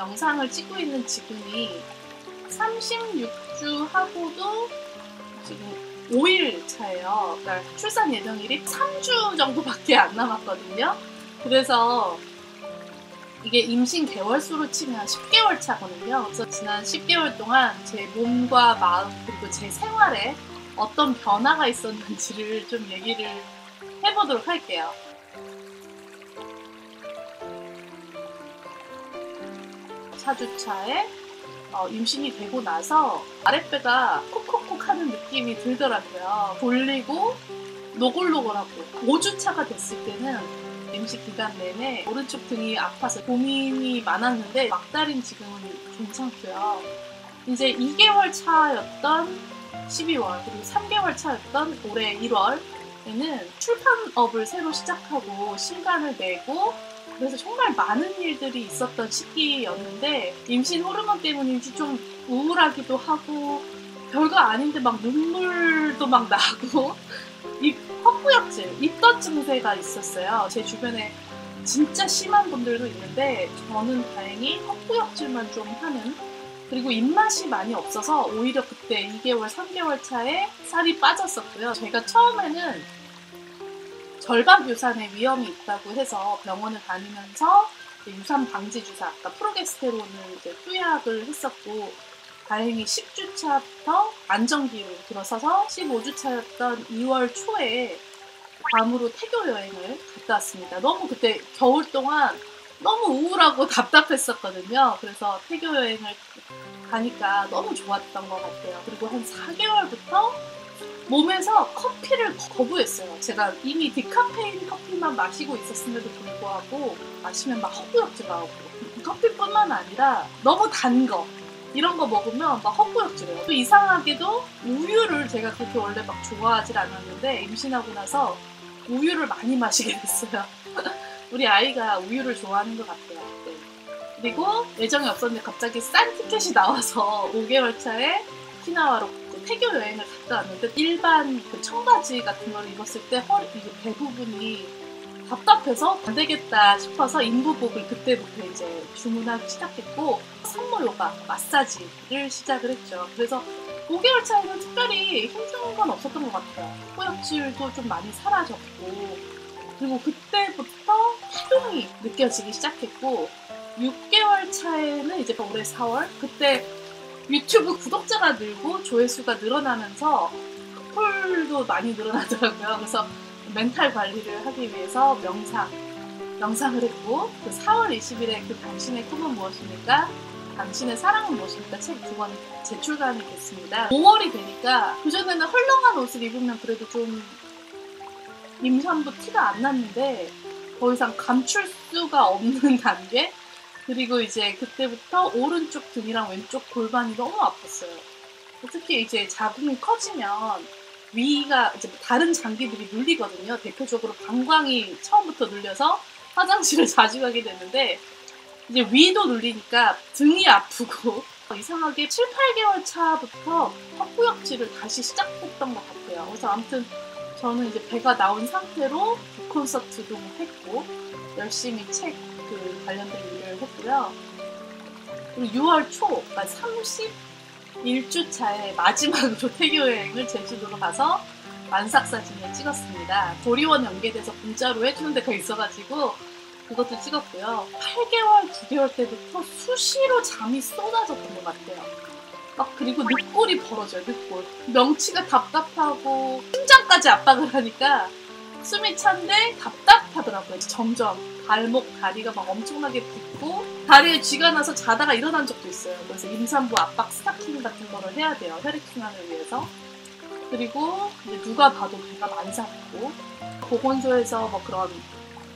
영상을 찍고 있는 지금이 36주 하고도 지금 5일 차예요. 그러니까 출산 예정일이 3주 정도밖에 안 남았거든요. 그래서 이게 임신 개월수로 치면 10개월 차거든요. 그래서 지난 10개월 동안 제 몸과 마음 그리고 제 생활에 어떤 변화가 있었는지를 좀 얘기를 해보도록 할게요. 4주차에 어, 임신이 되고 나서 아랫배가 콕콕콕 하는 느낌이 들더라고요. 돌리고 노골노골하고 5주차가 됐을 때는 임신 기간 내내 오른쪽 등이 아파서 고민이 많았는데 막달인 지금은 괜찮고요. 이제 2개월 차였던 12월 그리고 3개월 차였던 올해 1월에는 출판업을 새로 시작하고 신간을 내고 그래서 정말 많은 일들이 있었던 시기였는데 임신 호르몬 때문인지 좀 우울하기도 하고 별거 아닌데 막 눈물도 막 나고 이 헛구역질, 입덧 증세가 있었어요. 제 주변에 진짜 심한 분들도 있는데 저는 다행히 헛구역질만 좀 하는 그리고 입맛이 많이 없어서 오히려 그때 2개월, 3개월 차에 살이 빠졌었고요. 제가 처음에는 절박 유산의 위험이 있다고 해서 병원을 다니면서 유산 방지 주사, 그러니까 프로게스테론을 이제 투약을 했었고 다행히 10주차부터 안정기로 들어서서 15주차였던 2월 초에 밤으로 태교 여행을 갔다 왔습니다. 너무 그때 겨울 동안 너무 우울하고 답답했었거든요. 그래서 태교 여행을 가니까 너무 좋았던 것 같아요. 그리고 한 4개월부터 몸에서 커피를 거부했어요. 제가 이미 디카페인 커피만 마시고 있었음에도 불구하고 마시면 막 헛구역질 나오고 커피뿐만 아니라 너무 단 거 이런 거 먹으면 막 헛구역질해요. 또 이상하게도 우유를 제가 그렇게 원래 막 좋아하질 않았는데 임신하고 나서 우유를 많이 마시게 됐어요. 우리 아이가 우유를 좋아하는 것 같아요. 네. 그리고 예정이 없었는데 갑자기 싼 티켓이 나와서 5개월 차에 오키나와로 태교 여행을 갔다 왔는데 일반 그 청바지 같은 걸 입었을 때 허리 이게 배 부분이 답답해서 안 되겠다 싶어서 인부복을 그때부터 이제 주문하기 시작했고 요가 마사지를 시작을 했죠. 그래서 5개월 차에는 특별히 힘든 건 없었던 것 같아요. 호역질도 좀 많이 사라졌고 그리고 그때부터 태동이 느껴지기 시작했고 6개월 차에는 이제 올해 4월 그때 유튜브 구독자가 늘고 조회수가 늘어나면서 콜도 많이 늘어나더라고요. 그래서 멘탈 관리를 하기 위해서 명상, 명상을 했고 그 4월 20일에 그 당신의 꿈은 무엇입니까? 당신의 사랑은 무엇입니까? 책 두권 재출간이 됐습니다. 5월이 되니까 그전에는 헐렁한 옷을 입으면 그래도 좀 임산부 티가 안 났는데 더 이상 감출 수가 없는 단계? 그리고 이제 그때부터 오른쪽 등이랑 왼쪽 골반이 너무 아팠어요. 특히 이제 자궁이 커지면 위가 이제 다른 장기들이 눌리거든요. 대표적으로 방광이 처음부터 눌려서 화장실을 자주 가게 되는데 이제 위도 눌리니까 등이 아프고 이상하게 7, 8개월 차부터 헛구역질을 다시 시작했던 것 같아요. 그래서 아무튼 저는 이제 배가 나온 상태로 콘서트도 했고 열심히 책 그 관련된 일을 했고요. 그리고 6월 초, 그러니까 31주 차에 마지막으로 태교 여행을 제주도로 가서 만삭 사진을 찍었습니다. 조리원 연계돼서 문자로 해주는 데가 있어가지고 그것도 찍었고요. 8개월, 9개월 때부터 수시로 잠이 쏟아졌던 것 같아요. 막 그리고 늑골이 벌어져요, 늑골. 명치가 답답하고 심장까지 압박을 하니까 숨이 찬데 답답하더라고요. 점점 발목, 다리가 막 엄청나게 붓고 다리에 쥐가 나서 자다가 일어난 적도 있어요. 그래서 임산부 압박 스타킹 같은 거를 해야 돼요. 혈액순환을 위해서. 그리고 이제 누가 봐도 배가 상했고 보건소에서 뭐 그런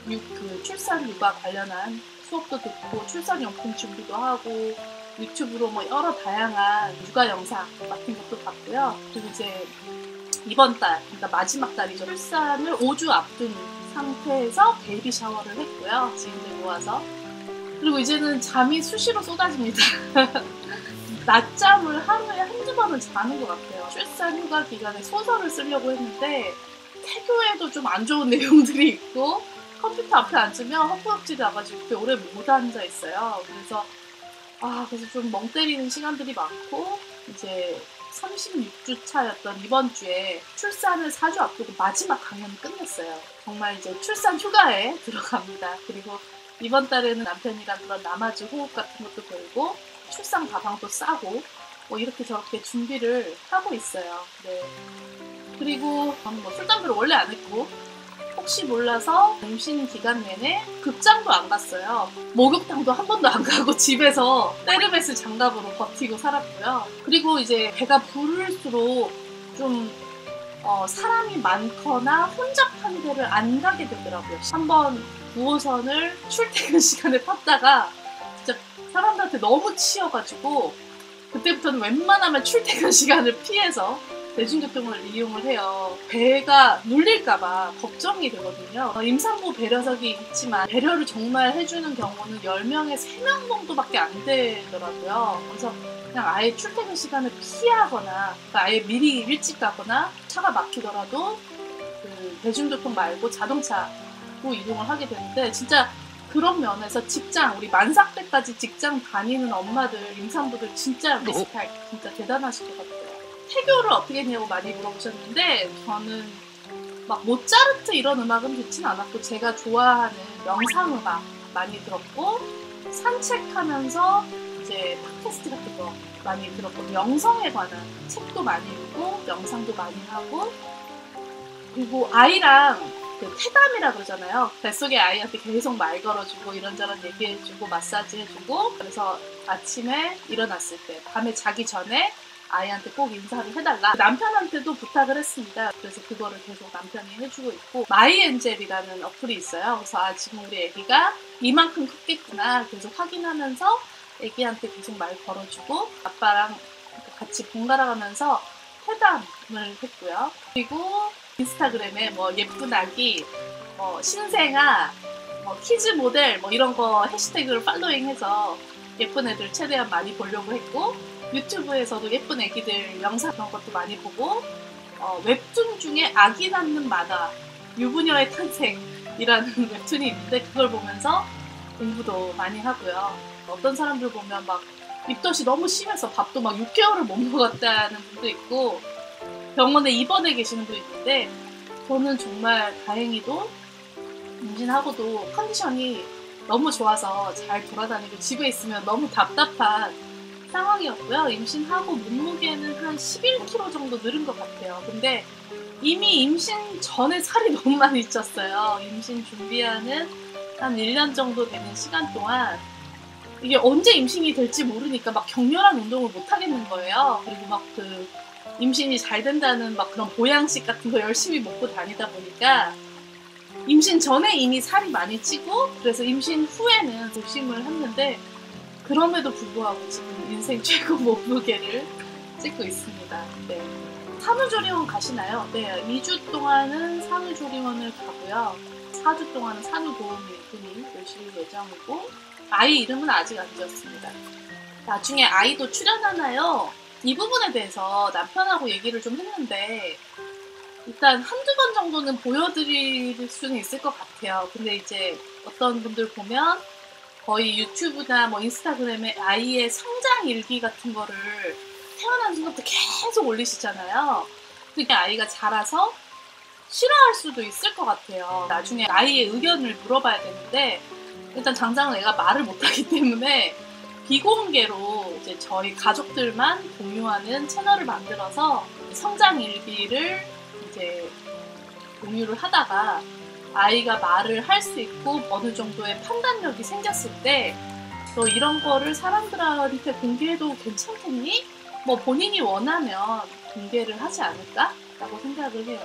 육, 그 출산 육아 관련한 수업도 듣고 출산용품 준비도 하고 유튜브로 뭐 여러 다양한 육아 영상 같은 것도 봤고요. 그리고 이제 이번 달, 그러니까 마지막 달이죠. 출산을 5주 앞둔 상태에서 baby shower를 했고요. 지인들 모아서. 그리고 이제는 잠이 수시로 쏟아집니다. 낮잠을 하루에 한두 번은 자는 것 같아요. 출산 휴가 기간에 소설을 쓰려고 했는데 태교에도 좀 안 좋은 내용들이 있고 컴퓨터 앞에 앉으면 헛구역질이 나가지고 오래 못 앉아 있어요. 그래서 아 그래서 좀 멍 때리는 시간들이 많고 이제 36주 차였던 이번 주에 출산을 4주 앞두고 마지막 강연을 끝냈어요. 정말 이제 출산 휴가에 들어갑니다. 그리고 이번 달에는 남편이랑 그런 남아주 호흡 같은 것도 배우고 출산 가방도 싸고 뭐 이렇게 저렇게 준비를 하고 있어요. 네. 그리고 저는 뭐 술 담배를 원래 안 했고 혹시 몰라서 임신 기간 내내 극장도 안 갔어요. 목욕탕도 한 번도 안 가고 집에서 때르메스 장갑으로 버티고 살았고요. 그리고 이제 배가 부를수록 좀 어, 사람이 많거나 혼잡한 데를 안 가게 되더라고요. 한번 9호선을 출퇴근 시간에 탔다가 진짜 사람들한테 너무 치여가지고 그때부터는 웬만하면 출퇴근 시간을 피해서 대중교통을 이용을 해요. 배가 눌릴까봐 걱정이 되거든요. 어, 임산부 배려석이 있지만 배려를 정말 해주는 경우는 10명에 3명 정도밖에 안 되더라고요. 그래서 그냥 아예 출퇴근 시간을 피하거나 그러니까 아예 미리 일찍 가거나 차가 막히더라도 그 대중교통 말고 자동차로 이동을 하게 되는데 진짜 그런 면에서 직장 우리 만삭 때까지 직장 다니는 엄마들 임산부들 진짜 respect 진짜 대단하실 것 같아요. 태교를 어떻게 했냐고 많이 물어보셨는데 저는 막 모차르트 이런 음악은 듣진 않았고 제가 좋아하는 명상 음악 많이 들었고 산책하면서 이제 팟캐스트 같은 거 많이 들었고 명성에 관한 책도 많이 읽고 명상도 많이 하고 그리고 아이랑 그 태담이라 그러잖아요. 뱃속에 아이한테 계속 말 걸어주고 이런저런 얘기해주고 마사지 해주고 그래서 아침에 일어났을 때 밤에 자기 전에 아이한테 꼭 인사를 해달라. 남편한테도 부탁을 했습니다. 그래서 그거를 계속 남편이 해주고 있고 마이엔젤이라는 어플이 있어요. 그래서 아 지금 우리 아기가 이만큼 컸겠구나 계속 확인하면서 아기한테 계속 말 걸어주고 아빠랑 같이 번갈아 가면서 회담을 했고요. 그리고 인스타그램에 뭐 예쁜 아기, 뭐 신생아, 뭐 kids 모델 뭐 이런 거 해시태그를 following해서 예쁜 애들 최대한 많이 보려고 했고 유튜브에서도 예쁜 애기들 영상 그런 것도 많이 보고 어, 웹툰 중에 아기 낳는 만화 유부녀의 탄생이라는 웹툰이 있는데 그걸 보면서 공부도 많이 하고요. 어떤 사람들 보면 막 입덧이 너무 심해서 밥도 막 6개월을 못 먹었다는 분도 있고 병원에 입원해 계시는 분도 있는데 저는 정말 다행히도 임신하고도 컨디션이 너무 좋아서 잘 돌아다니고 집에 있으면 너무 답답한 상황이었고요. 임신하고 몸무게는 한 11kg 정도 늘은 것 같아요. 근데 이미 임신 전에 살이 너무 많이 쪘어요. 임신 준비하는 한 1년 정도 되는 시간 동안 이게 언제 임신이 될지 모르니까 막 격렬한 운동을 못 하겠는 거예요. 그리고 막 그 임신이 잘 된다는 막 그런 보양식 같은 거 열심히 먹고 다니다 보니까 임신 전에 이미 살이 많이 찌고 그래서 임신 후에는 조심을 했는데 그럼에도 불구하고 지금 인생 최고 몸무게를 찍고 있습니다. 네. 산후조리원 가시나요? 네. 2주 동안은 산후조리원을 가고요. 4주 동안은 분이 오실 예정이고 아이 이름은 아직 안 지었습니다. 나중에 아이도 출연하나요? 이 부분에 대해서 남편하고 얘기를 좀 했는데 일단 한두 번 정도는 보여드릴 수는 있을 것 같아요. 근데 이제 어떤 분들 보면 거의 유튜브나 뭐 인스타그램에 아이의 성장 일기 같은 거를 태어난 순간부터 계속 올리시잖아요. 그게 아이가 자라서 싫어할 수도 있을 것 같아요. 나중에 아이의 의견을 물어봐야 되는데 일단 당장은 애가 말을 못하기 때문에 비공개로 이제 저희 가족들만 공유하는 채널을 만들어서 성장 일기를 이제 공유를 하다가 아이가 말을 할 수 있고 어느 정도의 판단력이 생겼을 때 너 이런 거를 사람들한테 공개해도 괜찮겠니? 뭐 본인이 원하면 공개를 하지 않을까? 라고 생각을 해요.